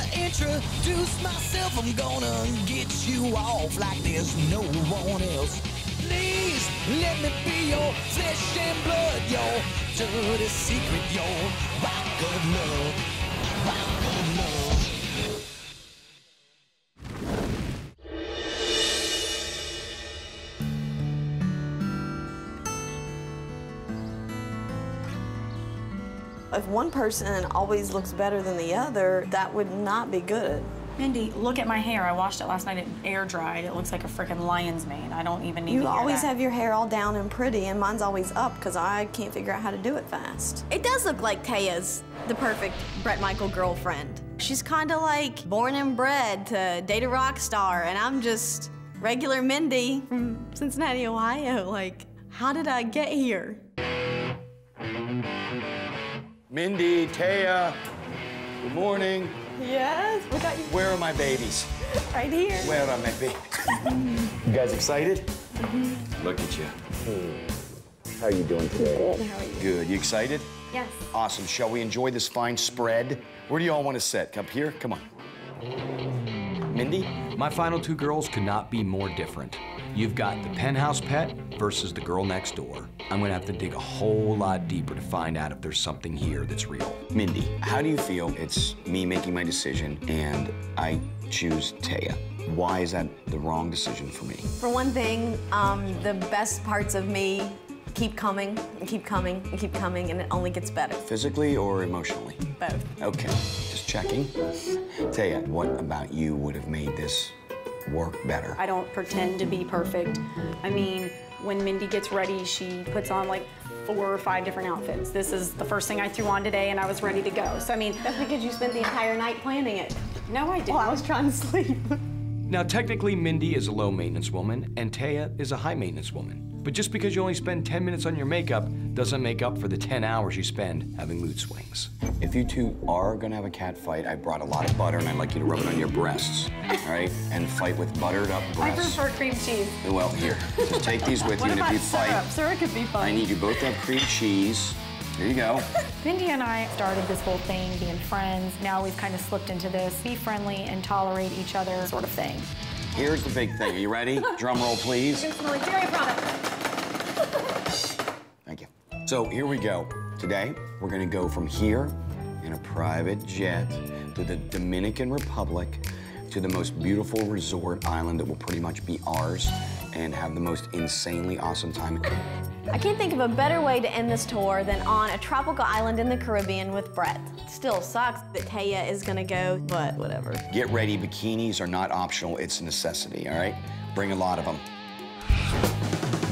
to introduce myself. I'm gonna get you off like there's no one else. Please let me be your flesh and blood, your dirty secret, your rock of love, rock of love. If one person always looks better than the other, that would not be good. Mindy, look at my hair. I washed it last night. It air dried. It looks like a freaking lion's mane. I don't even need You to hear always that. have your hair all down and pretty, and mine's always up because I can't figure out how to do it fast. It does look like Taya's the perfect Bret Michael girlfriend. She's kind of like born and bred to date a rock star, and I'm just regular Mindy from Cincinnati, Ohio. Like, how did I get here? Mindy, Taya, good morning. Yes, we got you Where are my babies? right here. Where are my babies? you guys excited? Mm -hmm. Look at you. How are you doing today? Good, how are you? Good. You excited? Yes. Awesome. Shall we enjoy this fine spread? Where do you all want to sit? Up here? Come on. Mindy? My final two girls could not be more different. You've got the penthouse pet versus the girl next door. I'm gonna have to dig a whole lot deeper to find out if there's something here that's real. Mindy, how do you feel it's me making my decision and I choose Taya? Why is that the wrong decision for me? For one thing, um, the best parts of me keep coming and keep coming and keep coming, and it only gets better. Physically or emotionally? Both. Okay, just checking. Taya, what about you would have made this work better? I don't pretend to be perfect. I mean, when Mindy gets ready, she puts on like four or five different outfits. This is the first thing I threw on today, and I was ready to go. So I mean, That's because you spent the entire night planning it. no, I didn't. While I was trying to sleep. Now, technically, Mindy is a low maintenance woman and Taya is a high maintenance woman. But just because you only spend 10 minutes on your makeup doesn't make up for the 10 hours you spend having mood swings. If you two are gonna have a cat fight, I brought a lot of butter and I'd like you to rub it on your breasts, all right? And fight with buttered up breasts. I breasts. prefer cream cheese. Well, here, just take these with you, and if you fight, Syrup could be fun. I need you both to have cream cheese. Here you go. Mindy and I started this whole thing being friends. Now we've kind of slipped into this be friendly and tolerate each other sort of thing. Here's the big thing. Are you ready? Drum roll, please. smelling very proud Thank you. So here we go. Today, we're gonna go from here in a private jet to the Dominican Republic to the most beautiful resort island that will pretty much be ours and have the most insanely awesome time. I can't think of a better way to end this tour than on a tropical island in the Caribbean with Bret. Still sucks that Taya is gonna go, but whatever. Get ready, bikinis are not optional, it's a necessity, all right? Bring a lot of them.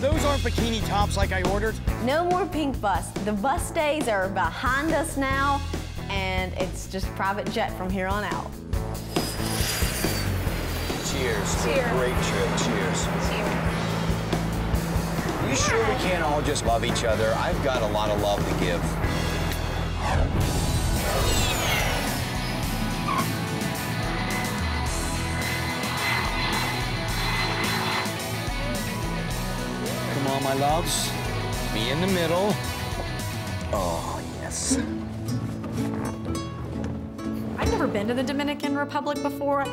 Those aren't bikini tops like I ordered. No more pink bus. The bus days are behind us now, and it's just private jet from here on out. Cheers. to a Great trip. Cheers. You sure we can't all just love each other? I've got a lot of love to give. Come my loves. Be in the middle. Oh, yes. I've never been to the Dominican Republic before.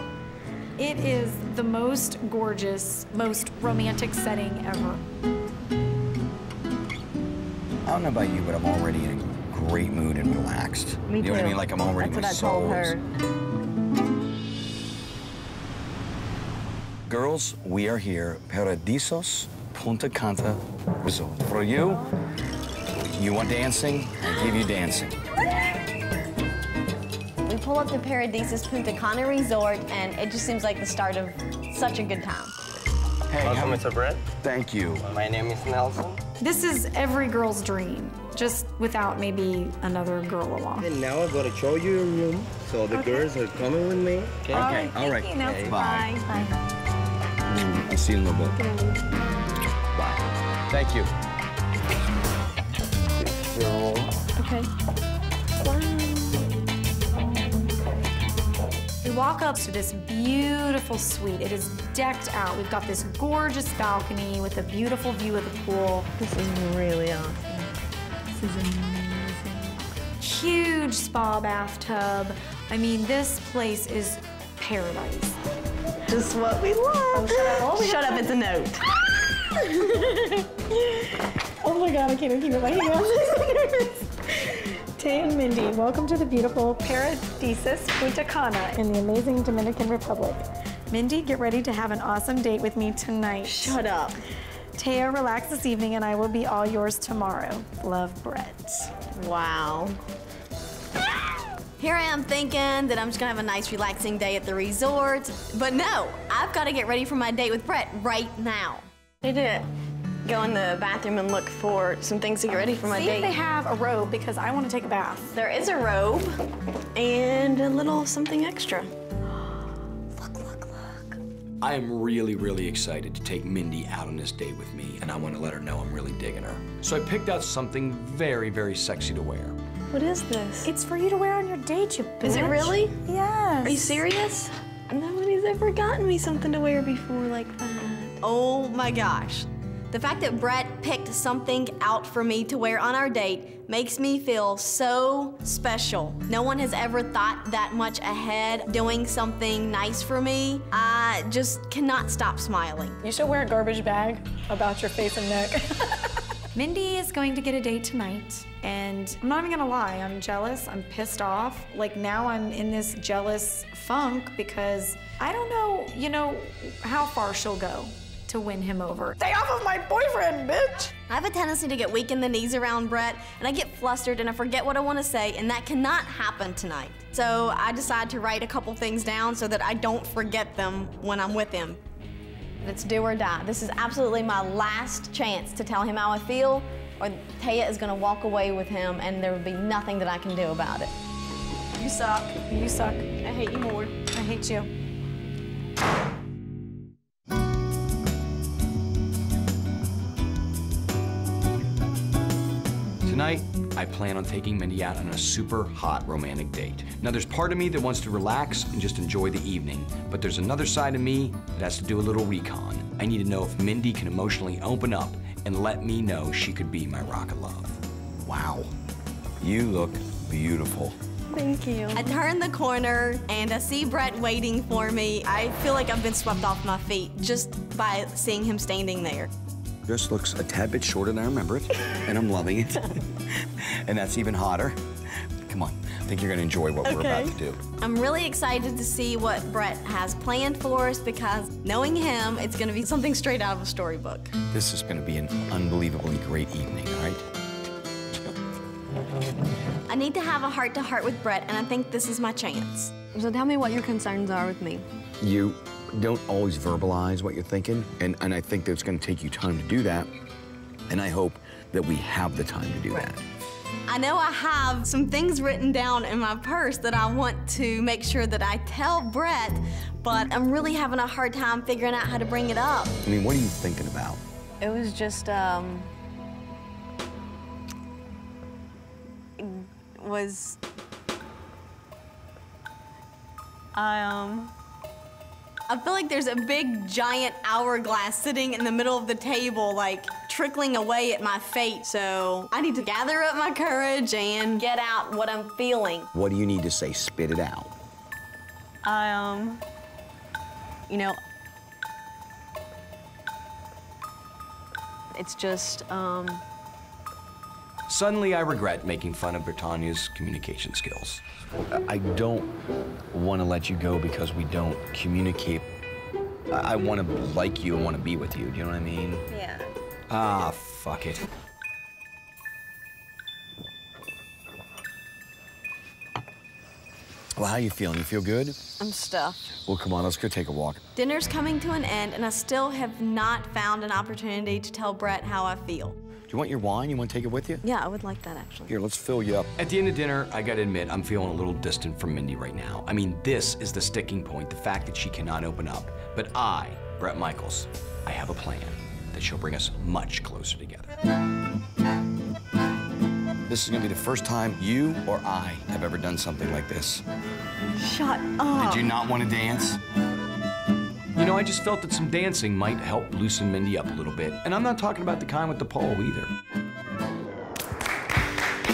It is the most gorgeous, most romantic setting ever. I don't know about you, but I'm already in a great mood and relaxed. Me you know what I mean? Like I'm already That's my what I told soul's- her. Girls, we are here, Paradisus Punta Cana Resort. For you, you want dancing? I give you dancing. We pull up to Paradisus Punta Cana Resort, and it just seems like the start of such a good time. Hey, Welcome, how- Mr. Bret. thank you. My name is Nelson. This is every girl's dream, just without maybe another girl along. And now I'm going to show you your room. So the girls are coming with me. Okay. Okay, all right. You know, Bye. bye. Mm, I'll see you in a little bit. Bye. Thank you. Okay. We walk up to this beautiful suite. It is decked out. We've got this gorgeous balcony with a beautiful view of the pool. This is really awesome. This is amazing. Huge spa bathtub. I mean, this place is paradise. Just what we love. Oh, shut up. Oh, it's a note. Oh my god, I can't even keep it my hands. Tay and Mindy, welcome to the beautiful Paradisus Punta Cana in the amazing Dominican Republic. Mindy, get ready to have an awesome date with me tonight. Shut up. Taya, relax this evening and I will be all yours tomorrow. Love, Bret. Wow. Here I am thinking that I'm just gonna have a nice relaxing day at the resort. But no, I've gotta get ready for my date with Bret right now. I need to go in the bathroom and look for some things to get ready for my See date. if they have a robe because I want to take a bath. There is a robe and a little something extra. Look, look, look. I am really, really excited to take Mindy out on this date with me, and I want to let her know I'm really digging her. So I picked out something very, very sexy to wear. What is this? It's for you to wear on your date, you bitch. Is it really? Yes. Are you serious? Nobody's ever gotten me something to wear before like that. Oh my gosh. The fact that Bret picked something out for me to wear on our date makes me feel so special. No one has ever thought that much ahead doing something nice for me. I just cannot stop smiling. You should wear a garbage bag about your face and neck. Mindy is going to get a date tonight, and I'm not even gonna lie, I'm jealous, I'm pissed off. Like now I'm in this jealous funk because I don't know, you know, how far she'll go to win him over. Stay off of my boyfriend, bitch! I have a tendency to get weak in the knees around Bret, and I get flustered and I forget what I want to say, and that cannot happen tonight. So I decide to write a couple things down so that I don't forget them when I'm with him. It's do or die. This is absolutely my last chance to tell him how I feel, or Taya is going to walk away with him, and there will be nothing that I can do about it. You suck. You suck. I hate you more. I hate you. Tonight, I plan on taking Mindy out on a super hot romantic date. Now, there's part of me that wants to relax and just enjoy the evening, but there's another side of me that has to do a little recon. I need to know if Mindy can emotionally open up and let me know she could be my rock of love. Wow. You look beautiful. Thank you. I turn the corner and I see Bret waiting for me. I feel like I've been swept off my feet just by seeing him standing there. Just looks a tad bit shorter than I remember it, and I'm loving it. and that's even hotter. Come on, I think you're gonna enjoy what we're about to do. I'm really excited to see what Bret has planned for us because knowing him, it's gonna be something straight out of a storybook. This is gonna be an unbelievably great evening, all right? I need to have a heart to heart with Bret, and I think this is my chance. So tell me what your concerns are with me. You don't always verbalize what you're thinking, and, and I think that it's gonna take you time to do that. And I hope that we have the time to do that. I know I have some things written down in my purse that I want to make sure that I tell Bret, but I'm really having a hard time figuring out how to bring it up. I mean, what are you thinking about? It was just, um, was, I, um, I feel like there's a big giant hourglass sitting in the middle of the table, like trickling away at my fate. So I need to gather up my courage and get out what I'm feeling. What do you need to say? Spit it out. Um, you know, it's just, um, Suddenly, I regret making fun of Britannia's communication skills. I don't want to let you go because we don't communicate. I, I want to like you and want to be with you. Do you know what I mean? yeah. Ah, fuck it. Well, how you feeling? You feel good? I'm stuffed. Well, come on, let's go take a walk. Dinner's coming to an end, and I still have not found an opportunity to tell Bret how I feel. Do you want your wine? You want to take it with you? Yeah, I would like that actually. Here, let's fill you up. At the end of dinner, I gotta admit, I'm feeling a little distant from Mindy right now. I mean, this is the sticking point, the fact that she cannot open up. But I, Bret Michaels, I have a plan that she'll bring us much closer together. This is gonna be the first time you or I have ever done something like this. Shut up. Did you not want to dance? You know, I just felt that some dancing might help loosen Mindy up a little bit. And I'm not talking about the kind with the pole either.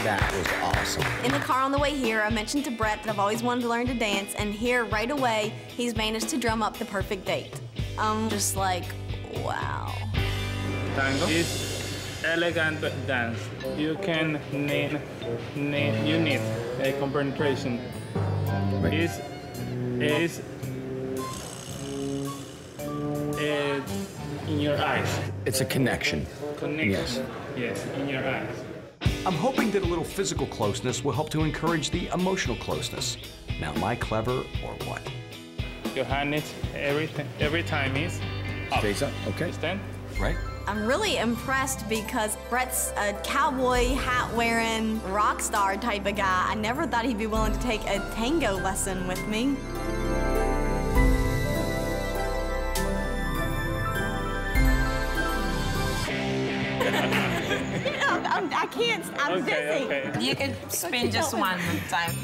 That was awesome. In the car on the way here, I mentioned to Bret that I've always wanted to learn to dance, and here, right away, he's managed to drum up the perfect date. I'm just like, wow. Tango is elegant dance. You can need, need you need a concentration. Right. Is is in your eyes. It's a connection. Connection. Yes. Yes, in your eyes. I'm hoping that a little physical closeness will help to encourage the emotional closeness. Now, am I clever or what? Your hand is every every time is up. Stays up, okay. Understand? Right? I'm really impressed because Bret's a cowboy hat wearing rock star type of guy. I never thought he'd be willing to take a tango lesson with me. I'm, I'm, can't, I'm Okay, busy. okay. You can spin just one time.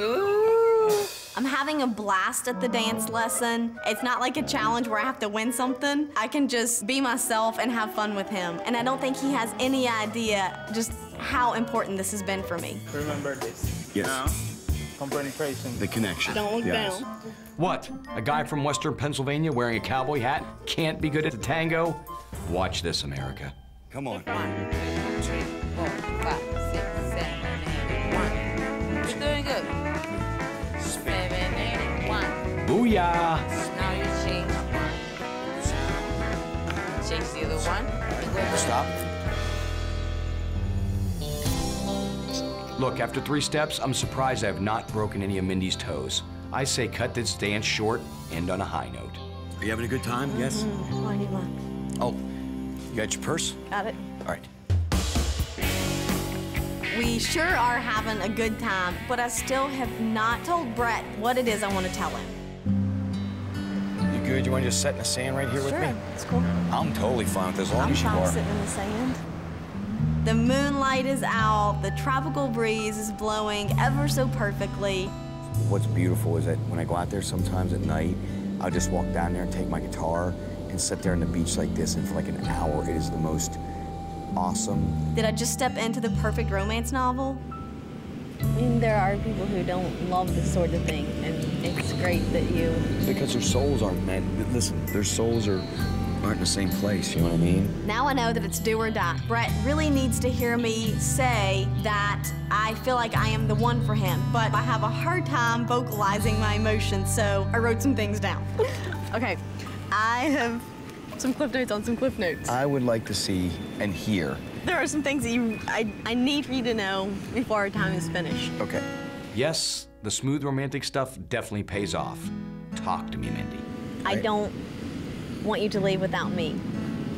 Ooh. I'm having a blast at the dance lesson. It's not like a challenge where I have to win something. I can just be myself and have fun with him. And I don't think he has any idea just how important this has been for me. Remember this. Yes. Now, concentration. The connection. Don't look Yes. down. What? A guy from Western Pennsylvania wearing a cowboy hat can't be good at the tango? Watch this, America. Come on. One, two, three, four, five, six, seven, eight, one. You're doing good. Seven, eight, one. Booyah! Now you change one. Change the other one. And go back. Stop. Look, after three steps, I'm surprised I have not broken any of Mindy's toes. I say cut this dance short, end on a high note. Are you having a good time? Mm-hmm. Yes. Oh, I need one. Oh, you got your purse? Got it. All right. We sure are having a good time, but I still have not told Bret what it is I want to tell him. You good? You want to just sit in the sand right here with me? Sure, it's cool. I'm totally fine with as long I'm as you fine are. sitting in the sand. The moonlight is out, the tropical breeze is blowing ever so perfectly. What's beautiful is that when I go out there sometimes at night, I'll just walk down there and take my guitar and sit there on the beach like this, and for like an hour, it is the most awesome. Did I just step into the perfect romance novel? I mean, there are people who don't love this sort of thing, and it's great that you. Because their souls aren't meant. Listen, their souls are aren't in the same place. You know what I mean? Now I know that it's do or die. Bret really needs to hear me say that I feel like I am the one for him, but I have a hard time vocalizing my emotions, so I wrote some things down. okay, I have some cliff notes on some cliff notes. I would like to see and hear. There are some things that you, I, I need for you to know before our time is finished. Okay. Yes, the smooth romantic stuff definitely pays off. Talk to me, Mindy. I don't want you to leave without me.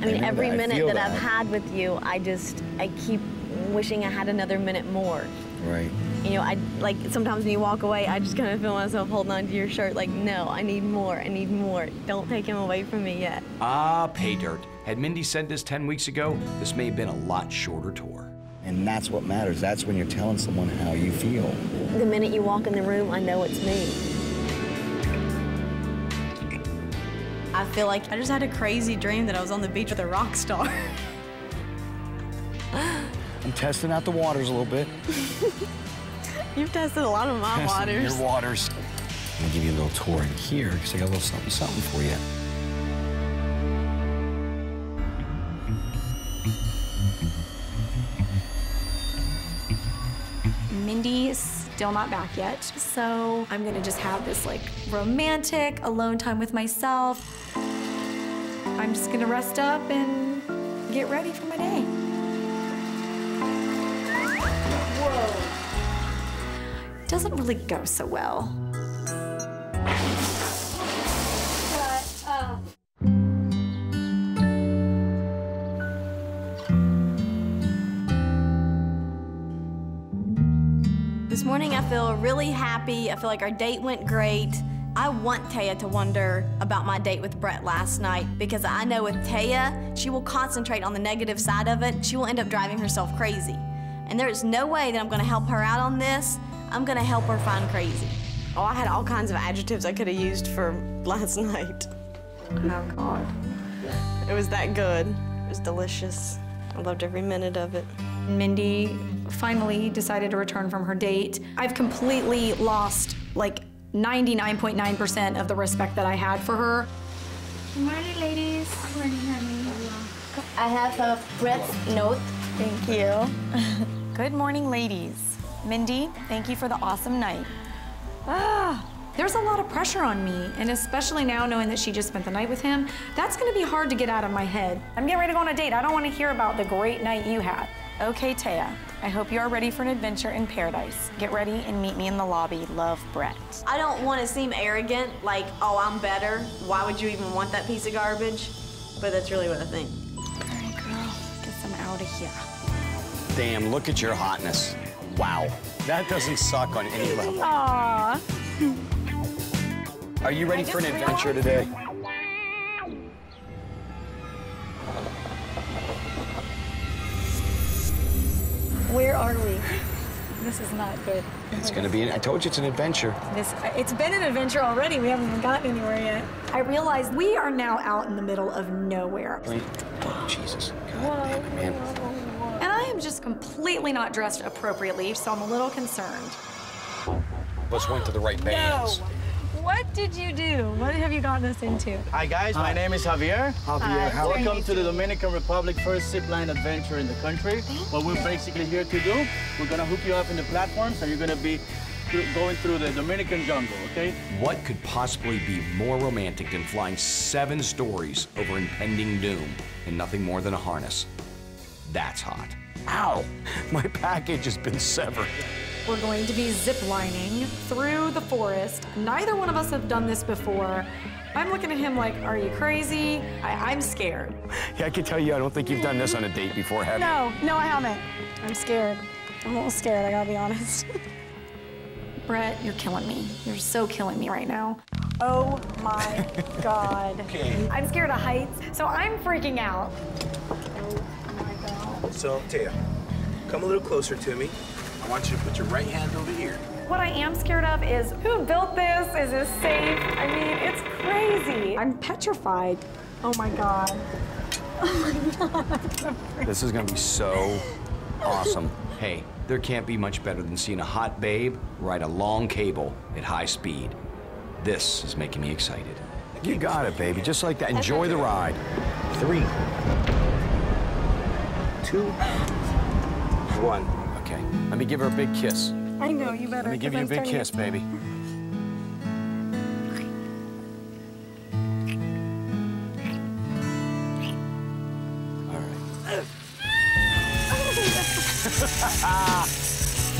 I mean, know every that. Minute that, that. I've had with you, I just, I keep wishing I had another minute more. Right. You know, I like sometimes when you walk away, I just kind of feel myself holding on to your shirt, like, no, I need more, I need more. Don't take him away from me yet. Ah, pay dirt. Had Mindy said this 10 weeks ago, this may have been a lot shorter tour. And that's what matters. That's when you're telling someone how you feel. The minute you walk in the room, I know it's me. I feel like I just had a crazy dream that I was on the beach with a rock star. I'm testing out the waters a little bit. You've tested a lot of my Testing waters. Your waters. I'm gonna give you a little tour in here because I got a little something, something for you. Mindy's still not back yet, so I'm gonna just have this like romantic alone time with myself. I'm just gonna rest up and get ready for my day. Whoa. Doesn't really go so well. This morning I feel really happy. I feel like our date went great. I want Taya to wonder about my date with Bret last night because I know with Taya, she will concentrate on the negative side of it. She will end up driving herself crazy. And there is no way that I'm gonna help her out on this. I'm gonna help her find crazy. Oh, I had all kinds of adjectives I could have used for last night. Oh God. It was that good. It was delicious. I loved every minute of it. Mindy finally decided to return from her date. I've completely lost like 99.9% of the respect that I had for her. Good morning, ladies. Good morning, honey. I have a breath note. Thank you. Good morning, ladies. Mindy, thank you for the awesome night. Ah, there's a lot of pressure on me, and especially now knowing that she just spent the night with him, that's gonna be hard to get out of my head. I'm getting ready to go on a date. I don't wanna hear about the great night you had. Okay, Taya, I hope you are ready for an adventure in paradise. Get ready and meet me in the lobby. Love, Bret. I don't want to seem arrogant, like, oh, I'm better. Why would you even want that piece of garbage? But that's really what I think. All right, girl, get I'm out of here. Damn, look at your hotness. Wow. That doesn't suck on any level. Aww. Are you ready for an adventure today? Where are we? This is not good. It's gonna be, an, I told you it's an adventure. This, it's been an adventure already. We haven't even gotten anywhere yet. I realize we are now out in the middle of nowhere. Wait. Oh, Jesus. God damn it, man. And I am just completely not dressed appropriately, so I'm a little concerned. Let's went to the right bands. What did you do? What have you gotten us into? Hi guys, my name is Javier. Javier, uh, how are Welcome to the Dominican Republic first zip line adventure in the country. What we're basically here to do, we're gonna hook you up in the platforms and you're gonna be going through the Dominican jungle, okay? What could possibly be more romantic than flying seven stories over impending doom in nothing more than a harness? That's hot. Ow! My package has been severed. We're going to be ziplining through the forest. Neither one of us have done this before. I'm looking at him like, are you crazy? I, I'm scared. Yeah, I can tell you, I don't think you've done this on a date before, have you? No, no, I haven't. I'm scared. I'm a little scared, I gotta be honest. Bret, you're killing me. You're so killing me right now. Oh my God. Okay. I'm scared of heights, so I'm freaking out. So, Taya, come a little closer to me. I want you to put your right hand over here. What I am scared of is who built this? Is this safe? I mean, it's crazy. I'm petrified. Oh my God. Oh my God. This is gonna be so awesome. Hey, there can't be much better than seeing a hot babe ride a long cable at high speed. This is making me excited. You got it, baby. Just like that. Enjoy the ride. Three, two, one. Okay. Let me give her a big kiss. I know, you better. Let me give you a I'm big starting to- kiss, baby.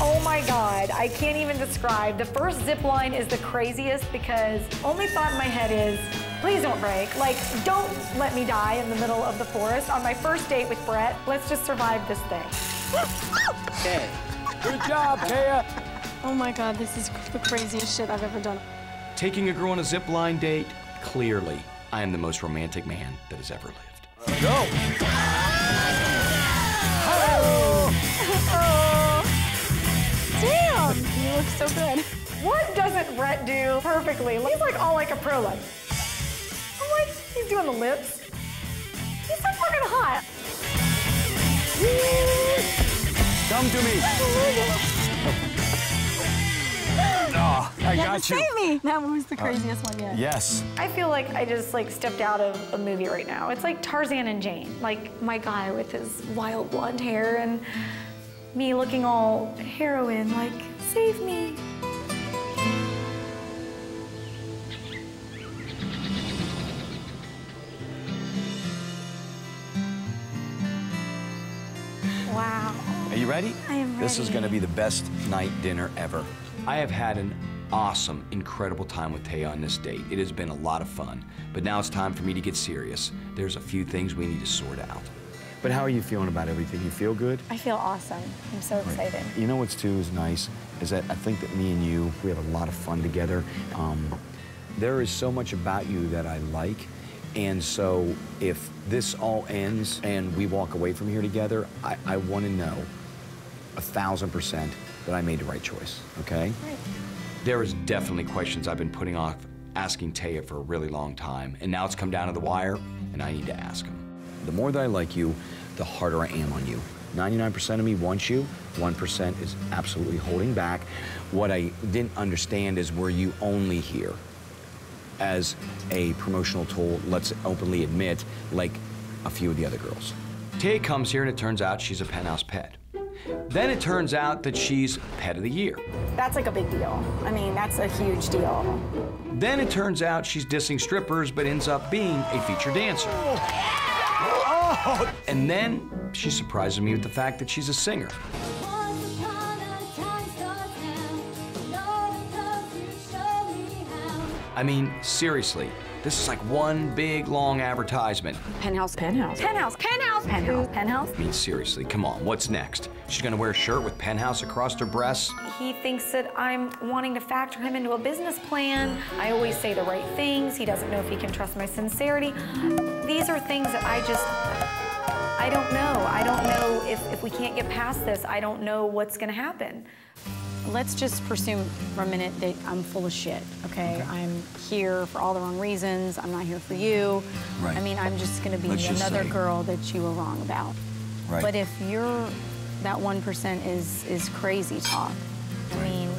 Oh my God, I can't even describe. The first zip line is the craziest because only thought in my head is, please don't break. Like, don't let me die in the middle of the forest on my first date with Bret. Let's just survive this thing. Okay. Good job, Taya. Oh my God, this is the craziest shit I've ever done. Taking a girl on a zip line date? Clearly, I am the most romantic man that has ever lived. Go. Oh. Damn, you look so good. What doesn't Bret do perfectly? He's like all like a pro like. He's doing the lips. He's so fucking hot. Come to me. Oh, I got you. Save me. That was the uh, craziest one yet. Yes. I feel like I just like stepped out of a movie right now. It's like Tarzan and Jane, like my guy with his wild blonde hair and me looking all heroine, like save me. Ready? I am ready. This is gonna be the best night dinner ever. I have had an awesome, incredible time with Taya on this date. It has been a lot of fun. But now it's time for me to get serious. There's a few things we need to sort out. But how are you feeling about everything? You feel good? I feel awesome. I'm so excited. You know what's too is nice is that I think that me and you we have a lot of fun together. Um, there is so much about you that I like, and so if this all ends and we walk away from here together, I, I want to know a thousand percent that I made the right choice. Okay? There is definitely questions I've been putting off asking Taya for a really long time, and now it's come down to the wire, and I need to ask them. The more that I like you, the harder I am on you. 99% of me wants you, 1% is absolutely holding back. What I didn't understand is were you only here as a promotional tool, let's openly admit, like a few of the other girls? Taya comes here and it turns out she's a penthouse pet. Then it turns out that she's pet of the year. That's like a big deal. I mean, that's a huge deal. Then it turns out she's dissing strippers but ends up being a featured dancer. Oh. And then she surprises me with the fact that she's a singer. I mean, seriously, this is like one big long advertisement. Penthouse, penthouse. Penthouse, penthouse, penthouse, penthouse. I mean, seriously, come on, what's next? She's gonna wear a shirt with penthouse across her breasts? He thinks that I'm wanting to factor him into a business plan. I always say the right things. He doesn't know if he can trust my sincerity. These are things that I just, I don't know. I don't know if, if we can't get past this, I don't know what's gonna happen. Let's just presume for a minute that I'm full of shit, okay? I'm here for all the wrong reasons. I'm not here for you. Right. I mean, I'm just gonna be Let's another girl that you were wrong about. Right. But if you're, that 1% is, is crazy talk, I mean,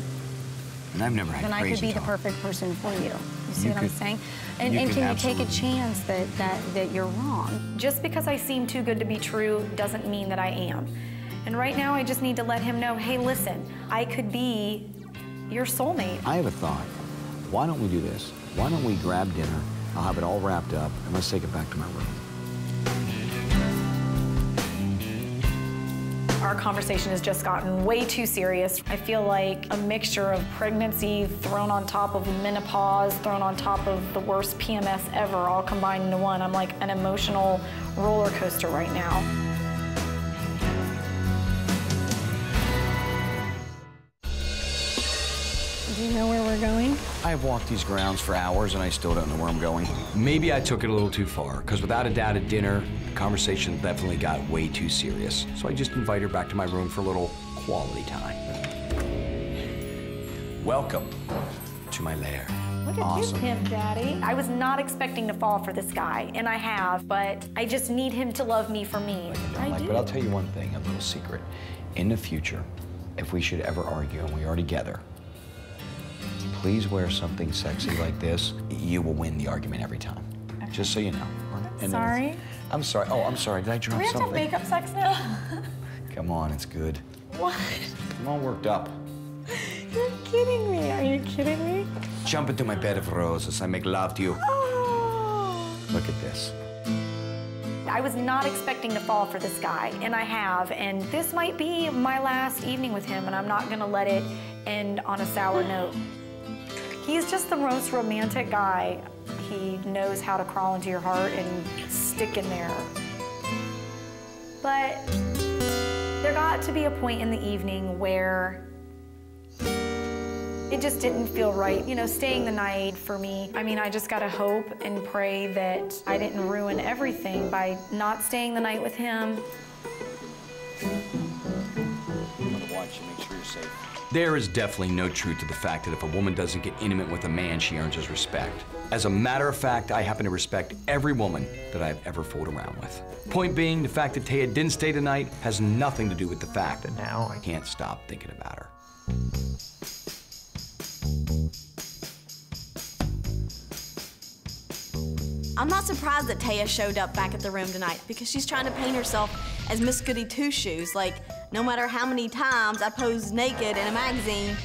And I've never had then I could be talk. the perfect person for you. You see You what I'm saying? And, and could can you take a chance that, that, that you're wrong? Just because I seem too good to be true doesn't mean that I am. And right now, I just need to let him know hey, listen, I could be your soulmate. I have a thought. Why don't we do this? Why don't we grab dinner? I'll have it all wrapped up, and let's take it back to my room. Our conversation has just gotten way too serious. I feel like a mixture of pregnancy thrown on top of menopause, thrown on top of the worst PMS ever, all combined into one. I'm like an emotional roller coaster right now. Know where we're going? I've walked these grounds for hours, and I still don't know where I'm going. Maybe I took it a little too far, because without a doubt at dinner, the conversation definitely got way too serious. So I just invite her back to my room for a little quality time. Welcome to my lair. Look at awesome. you, Pimp Daddy. I was not expecting to fall for this guy, and I have, but I just need him to love me for me. I Like, do. but I'll tell you one thing, a little secret. In the future, if we should ever argue and we are together, please wear something sexy like this. You will win the argument every time. Just so you know. And then Sorry. I'm sorry. Oh, I'm sorry. Did I Do drop we have to have something? makeup sex now? Come on, it's good. what? I'm all worked up. You're kidding me. Are you kidding me? Jump into my bed of roses. I make love to you. Oh. Look at this. I was not expecting to fall for this guy, and I have, and this might be my last evening with him, and I'm not gonna let it end on a sour note. He's just the most romantic guy. He knows how to crawl into your heart and stick in there. But there got to be a point in the evening where it just didn't feel right. You know, staying the night for me, I mean, I just gotta hope and pray that I didn't ruin everything by not staying the night with him. I'm gonna watch you, make sure you're safe. There is definitely no truth to the fact that if a woman doesn't get intimate with a man, she earns his respect. As a matter of fact, I happen to respect every woman that I've ever fooled around with. Point being, the fact that Taya didn't stay tonight has nothing to do with the fact that now I can't stop thinking about her. I'm not surprised that Taya showed up back at the room tonight because she's trying to paint herself as Miss Goody Two Shoes. Like, no matter how many times I pose naked in a magazine,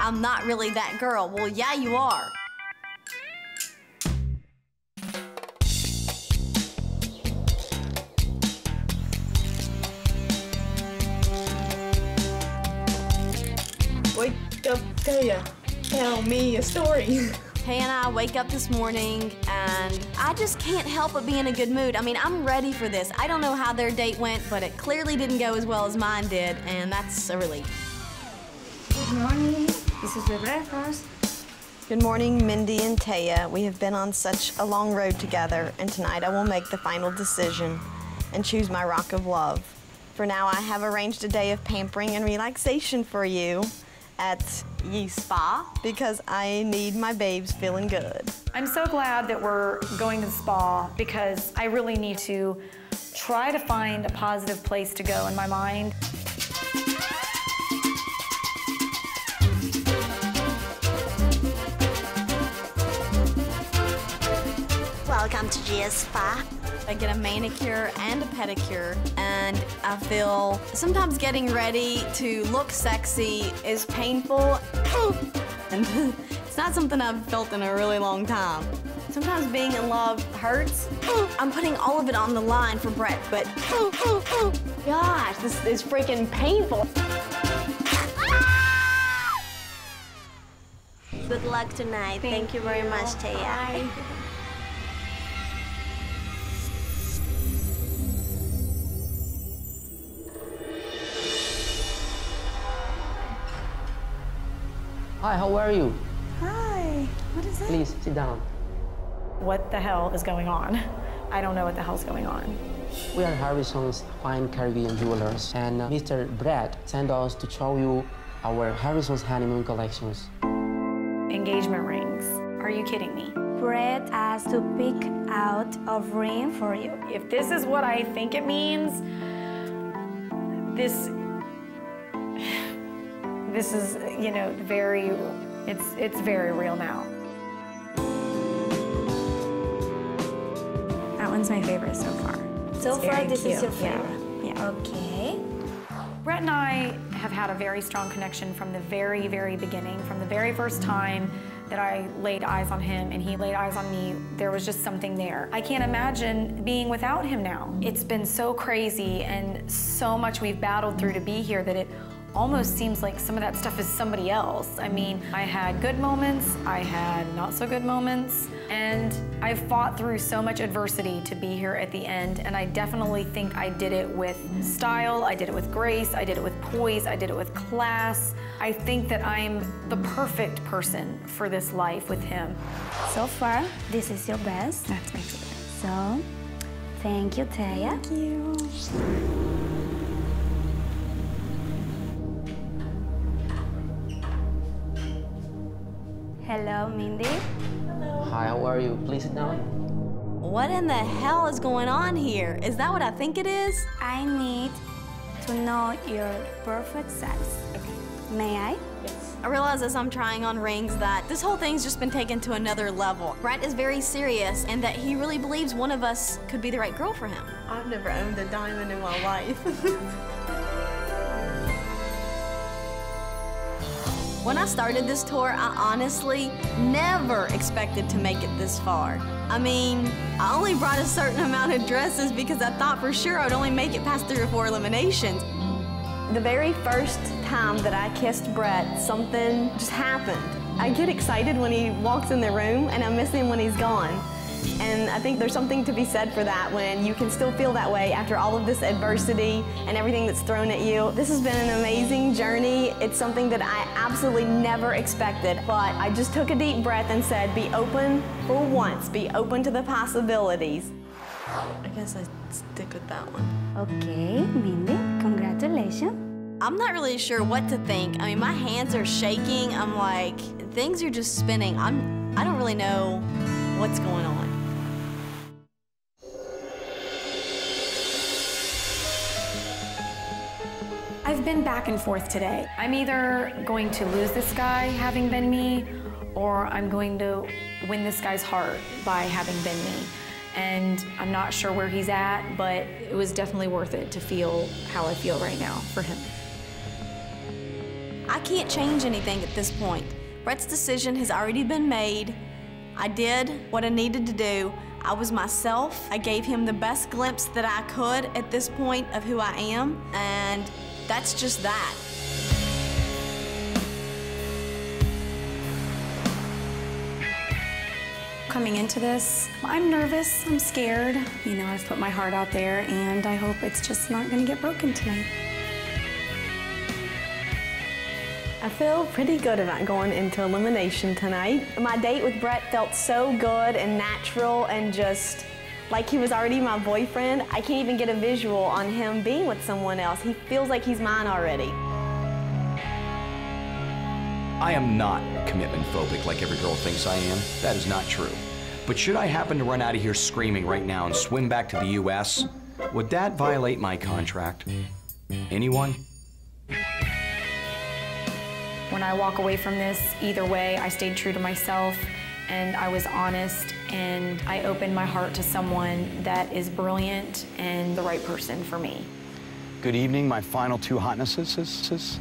I'm not really that girl. Well, yeah, you are. Wake up, Taya. Tell me a story. Taya and I wake up this morning and I just can't help but be in a good mood. I mean, I'm ready for this. I don't know how their date went, but it clearly didn't go as well as mine did, and that's a relief. Good morning. This is the breakfast. Good morning, Mindy and Taya. We have been on such a long road together, and tonight I will make the final decision and choose my rock of love. For now, I have arranged a day of pampering and relaxation for you at YHI Spa because I need my babes feeling good. I'm so glad that we're going to the spa because I really need to try to find a positive place to go in my mind. Welcome to GS Spa. I get a manicure and a pedicure, and I feel sometimes getting ready to look sexy is painful, and it's not something I've felt in a really long time. Sometimes being in love hurts. I'm putting all of it on the line for Bret, but gosh, this is freaking painful. Good luck tonight. Thank, you very much, Taya. Hi, how are you? Hi, what is it? Please sit down. What the hell is going on? I don't know what the hell's going on. We are Harrison's Fine Caribbean Jewelers, and uh, Mr. Bret sent us to show you our Harrison's honeymoon collections. Engagement rings. Are you kidding me? Bret asked to pick out a ring for you. If this is what I think it means, this this is, you know, very it's it's very real now. That one's my favorite so far. So It's far, very this is cute. your Yeah. favorite. Yeah. Okay. Bret and I have had a very strong connection from the very, very beginning. From the very first time that I laid eyes on him and he laid eyes on me, there was just something there. I can't imagine being without him now. It's been so crazy and so much we've battled through to be here that it almost seems like some of that stuff is somebody else. I mean, I had good moments, I had not so good moments, and I've fought through so much adversity to be here at the end, and I definitely think I did it with style, I did it with grace, I did it with poise, I did it with class. I think that I'm the perfect person for this life with him. So far, this is your best. That's my favorite. So, thank you, Taya. Thank you. Hello, Mindy. Hi, how are you? Please sit down. What in the hell is going on here? Is that what I think it is? I need to know your perfect size. May I? Yes. I realize as I'm trying on rings that this whole thing's just been taken to another level. Bret is very serious and that he really believes one of us could be the right girl for him. I've never owned a diamond in my life. When I started this tour, I honestly never expected to make it this far. I mean, I only brought a certain amount of dresses because I thought for sure I'd only make it past three or four eliminations. The very first time that I kissed Bret, something just happened. I get excited when he walks in the room and I miss him when he's gone. And I think there's something to be said for that when you can still feel that way after all of this adversity and everything that's thrown at you. This has been an amazing journey. It's something that I absolutely never expected, but I just took a deep breath and said, be open for once, be open to the possibilities. I guess I stick with that one. Okay, Mindy, congratulations. I'm not really sure what to think. I mean, my hands are shaking. I'm like, things are just spinning. I'm, I don't really know what's going on. Been back and forth today. I'm either going to lose this guy having been me, or I'm going to win this guy's heart by having been me. And I'm not sure where he's at, but it was definitely worth it to feel how I feel right now for him. I can't change anything at this point. Bret's decision has already been made. I did what I needed to do. I was myself. I gave him the best glimpse that I could at this point of who I am, and that's just that. Coming into this, I'm nervous, I'm scared. You know, I've put my heart out there, and I hope it's just not gonna get broken tonight. I feel pretty good about going into elimination tonight. My date with Bret felt so good and natural and just like he was already my boyfriend. I can't even get a visual on him being with someone else. He feels like he's mine already. I am not commitment phobic like every girl thinks I am. That is not true. But should I happen to run out of here screaming right now and swim back to the US, Would that violate my contract? Anyone? When I walk away from this, either way, I stayed true to myself and I was honest and I opened my heart to someone that is brilliant and the right person for me. Good evening, my final two hotnesses.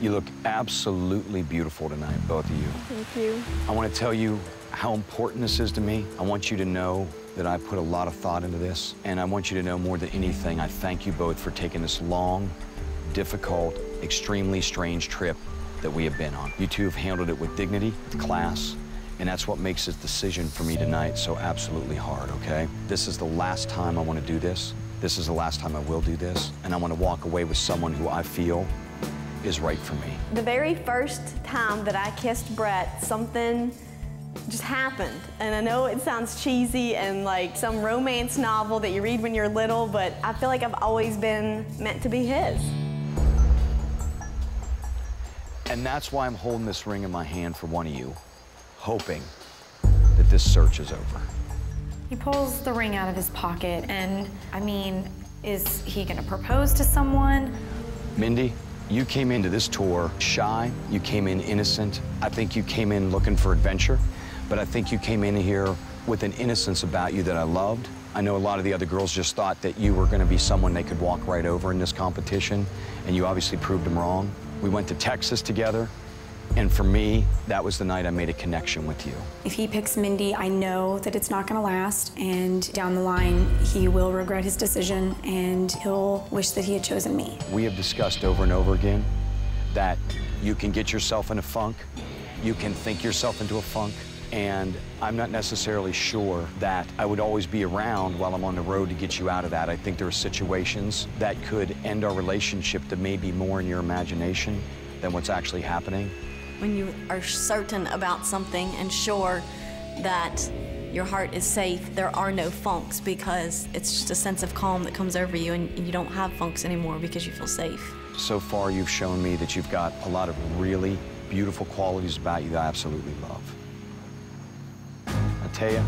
You look absolutely beautiful tonight, both of you. Thank you. I want to tell you how important this is to me. I want you to know that I put a lot of thought into this, and I want you to know more than anything, I thank you both for taking this long, difficult, extremely strange trip that we have been on. You two have handled it with dignity, with class, and that's what makes this decision for me tonight so absolutely hard, okay? This is the last time I want to do this. This is the last time I will do this, and I want to walk away with someone who I feel is right for me. The very first time that I kissed Bret, something just happened. And I know it sounds cheesy and like some romance novel that you read when you're little, but I feel like I've always been meant to be his. And that's why I'm holding this ring in my hand for one of you, hoping that this search is over. He pulls the ring out of his pocket and, I mean, is he gonna propose to someone? Mindy, you came into this tour shy, you came in innocent. I think you came in looking for adventure, but I think you came in here with an innocence about you that I loved. I know a lot of the other girls just thought that you were gonna be someone they could walk right over in this competition, and you obviously proved them wrong. We went to Texas together, and for me, that was the night I made a connection with you. If he picks Mindy, I know that it's not gonna last, and down the line, he will regret his decision and he'll wish that he had chosen me. We have discussed over and over again that you can get yourself in a funk, you can think yourself into a funk, and I'm not necessarily sure that I would always be around while I'm on the road to get you out of that. I think there are situations that could end our relationship that may be more in your imagination than what's actually happening. When you are certain about something and sure that your heart is safe, there are no funks because it's just a sense of calm that comes over you and you don't have funks anymore because you feel safe. So far, you've shown me that you've got a lot of really beautiful qualities about you that I absolutely love. I tell you,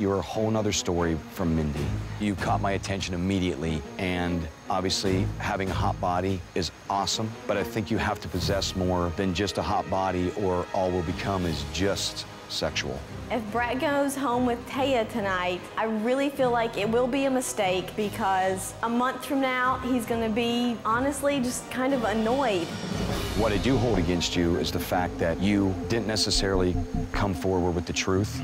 you're a whole nother story from Mindy. You caught my attention immediately, and obviously, having a hot body is awesome, but I think you have to possess more than just a hot body, or all will become is just sexual. If Bret goes home with Taya tonight, I really feel like it will be a mistake because a month from now, he's gonna be honestly just kind of annoyed. What I do hold against you is the fact that you didn't necessarily come forward with the truth.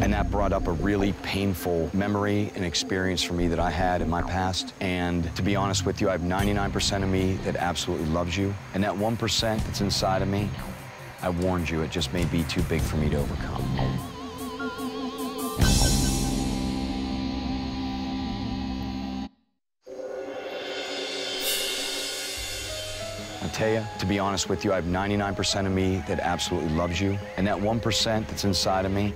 And that brought up a really painful memory and experience for me that I had in my past. And to be honest with you, I have 99% of me that absolutely loves you. And that 1% that's inside of me, I warned you, it just may be too big for me to overcome. I tell you, to be honest with you, I have 99% of me that absolutely loves you. And that 1% that's inside of me,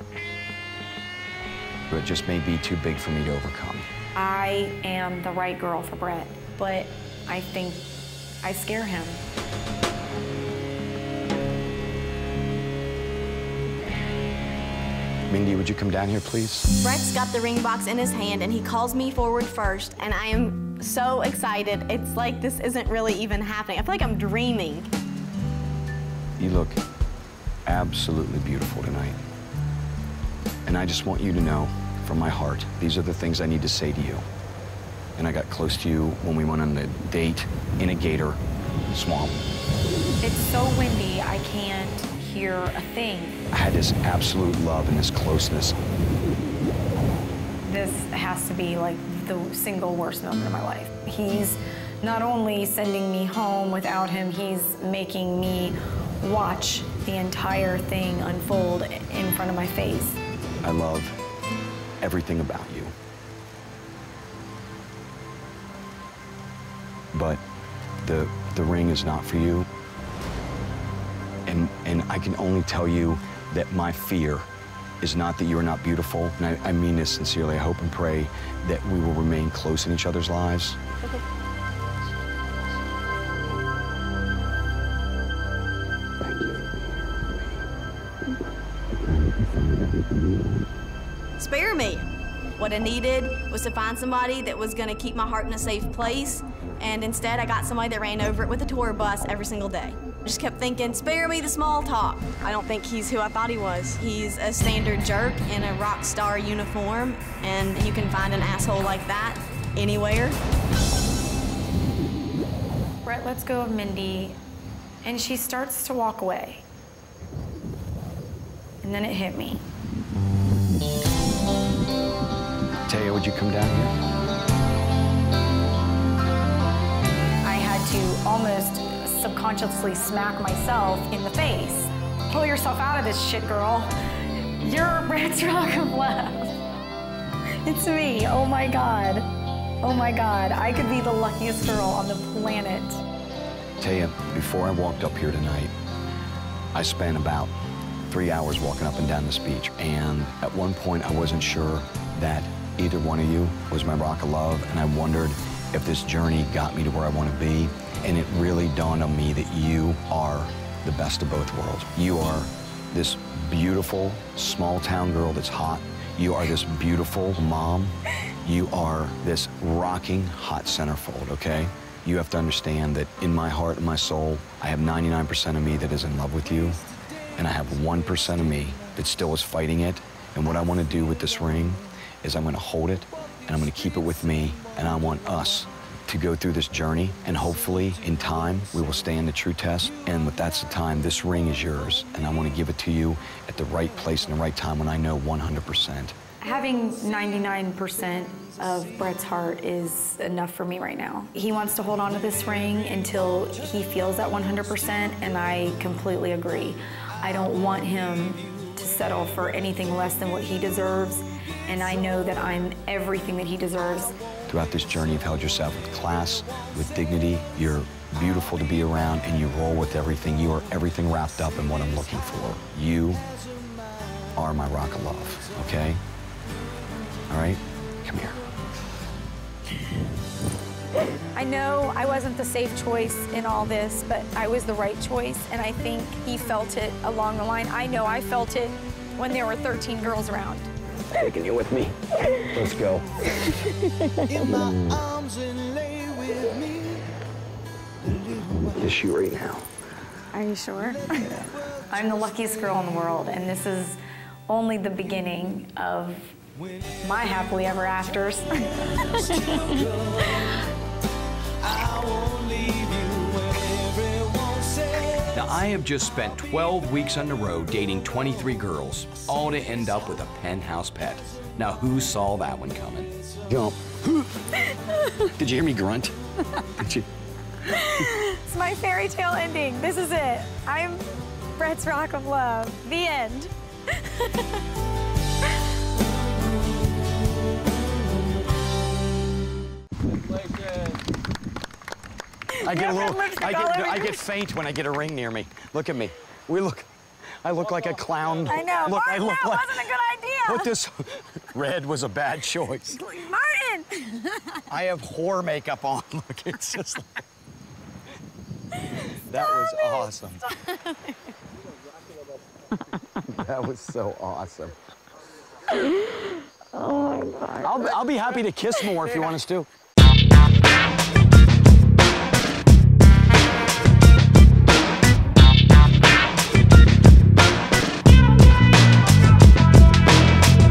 it just may be too big for me to overcome. I am the right girl for Bret, but I think I scare him. Mindy, would you come down here, please? Bret's got the ring box in his hand and he calls me forward first, and I am so excited. It's like this isn't really even happening. I feel like I'm dreaming. You look absolutely beautiful tonight. And I just want you to know from my heart, these are the things I need to say to you. And I got close to you when we went on the date in a gator swamp. It's so windy, I can't hear a thing. I had this absolute love and this closeness. This has to be like the single worst moment of my life. He's not only sending me home without him, he's making me watch the entire thing unfold in front of my face. I love everything about you. But the, the ring is not for you. And, and I can only tell you that my fear is not that you are not beautiful, and I, I mean this sincerely. I hope and pray that we will remain close in each other's lives. Spare What I needed was to find somebody that was gonna keep my heart in a safe place, and instead I got somebody that ran over it with a tour bus every single day. I just kept thinking, spare me the small talk. I don't think he's who I thought he was. He's a standard jerk in a rock star uniform, and you can find an asshole like that anywhere. Bret lets go of Mindy, and she starts to walk away. And then it hit me. Taya, would you come down here? I had to almost subconsciously smack myself in the face. Pull yourself out of this shit, girl. You're Bret's rock of love. It's me. Oh my God. Oh my God. I could be the luckiest girl on the planet. Taya, before I walked up here tonight, I spent about three hours walking up and down this beach. And at one point, I wasn't sure that either one of you was my rock of love. And I wondered if this journey got me to where I want to be. And it really dawned on me that you are the best of both worlds. You are this beautiful small town girl that's hot. You are this beautiful mom. You are this rocking hot centerfold, okay? You have to understand that in my heart and my soul, I have 99% of me that is in love with you, and I have 1% of me that still is fighting it. And what I want to do with this ring is I'm going to hold it, and I'm going to keep it with me, and I want us to go through this journey, and hopefully, in time, we will stand the true test. And with that's the time, this ring is yours, and I want to give it to you at the right place and the right time when I know 100%. Having 99% of Bret's heart is enough for me right now. He wants to hold on to this ring until he feels that 100%, and I completely agree. I don't want him settle for anything less than what he deserves, and I know that I'm everything that he deserves. Throughout this journey, you've held yourself with class, with dignity. You're beautiful to be around, and you roll with everything. You are everything wrapped up in what I'm looking for. You are my rock of love, okay? All right? Come here. I know I wasn't the safe choice in all this, but I was the right choice, and I think he felt it along the line. I know I felt it when there were 13 girls around. Taking you with me. Let's go. In my arms and lay with me. This you right now. Are you sure? Yeah. I'm the luckiest girl in the world, and this is only the beginning of my happily ever afters. Now, I have just spent 12 weeks on the road dating 23 girls, all to end up with a penthouse pet. Now, who saw that one coming? Jump. Did you hear me grunt? Did you? it's my fairy tale ending. This is it. I'm Bret's Rock of Love. The end. I get a little, I get, I get faint when I get a ring near me. Look at me. We look, I look like a clown. I know. Look, I Martin, look that like. wasn't a good idea. Put this, red was a bad choice. Martin! I have whore makeup on. Look, it's just like. That was awesome. That was so awesome. Oh my God. I'll, I'll be happy to kiss more if you want us to.